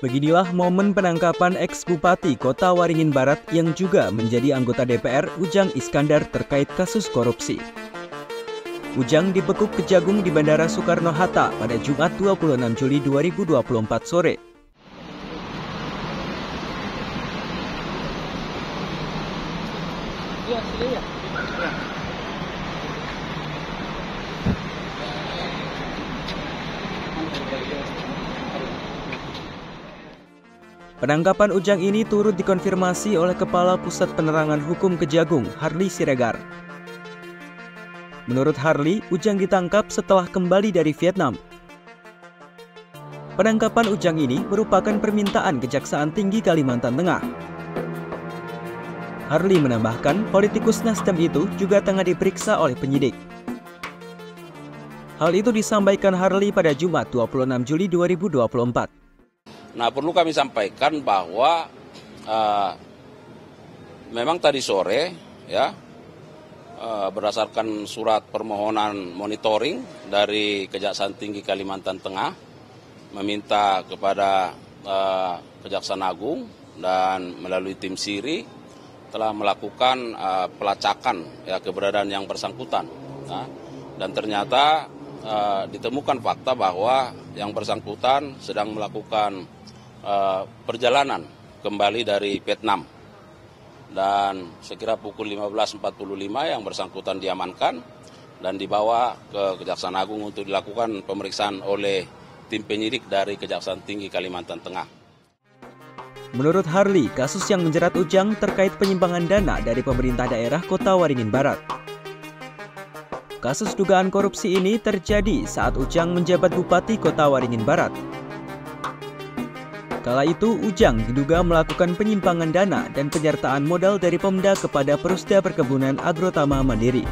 Beginilah momen penangkapan ex-bupati Kota Waringin Barat yang juga menjadi anggota DPR Ujang Iskandar terkait kasus korupsi. Ujang dibekuk Kejagung di Bandara Soekarno-Hatta pada Jumat 26 Juli 2024 sore. Penangkapan Ujang ini turut dikonfirmasi oleh Kepala Pusat Penerangan Hukum Kejagung, Harley Siregar. Menurut Harley, Ujang ditangkap setelah kembali dari Vietnam. Penangkapan Ujang ini merupakan permintaan Kejaksaan Tinggi Kalimantan Tengah. Harley menambahkan, politikus Nasdem itu juga tengah diperiksa oleh penyidik. Hal itu disampaikan Harley pada Jumat 26 Juli 2024. Nah perlu kami sampaikan bahwa uh, memang tadi sore ya uh, berdasarkan surat permohonan monitoring dari Kejaksaan Tinggi Kalimantan Tengah meminta kepada uh, Kejaksaan Agung dan melalui tim Siri telah melakukan uh, pelacakan ya keberadaan yang bersangkutan. Nah, dan ternyata uh, ditemukan fakta bahwa yang bersangkutan sedang melakukan uh, perjalanan kembali dari Vietnam. Dan sekira pukul 15.45 yang bersangkutan diamankan dan dibawa ke Kejaksaan Agung untuk dilakukan pemeriksaan oleh tim penyidik dari Kejaksaan Tinggi Kalimantan Tengah. Menurut Harley, kasus yang menjerat Ujang terkait penyimpangan dana dari pemerintah daerah Kota Waringin Barat. Kasus dugaan korupsi ini terjadi saat Ujang menjabat Bupati Kota Waringin Barat. Kala itu, Ujang diduga melakukan penyimpangan dana dan penyertaan modal dari Pemda kepada Perusda Perkebunan Agrotama Mandiri.